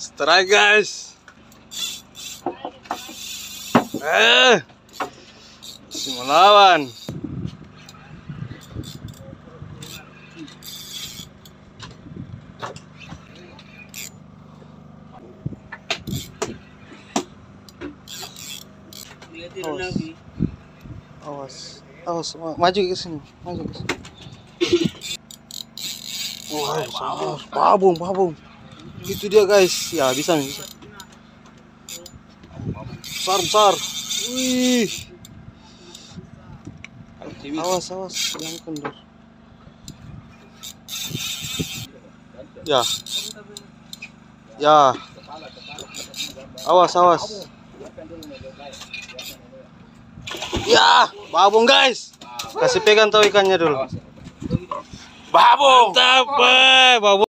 Strike guys. Eh. Si melawan. Awas. Awas. Awas, ma- maju ke sini. Maju ke sini. Wah. Babung, babung. Itu dia guys. Ya, bisa nih, bisa. Besar, besar. Wih. Awas, awas. Yang kendor. Ya. Ya. Awas, awas. Ya, babung guys. Kasih pegang tahu ikannya dulu. Babung. Mantap, babung.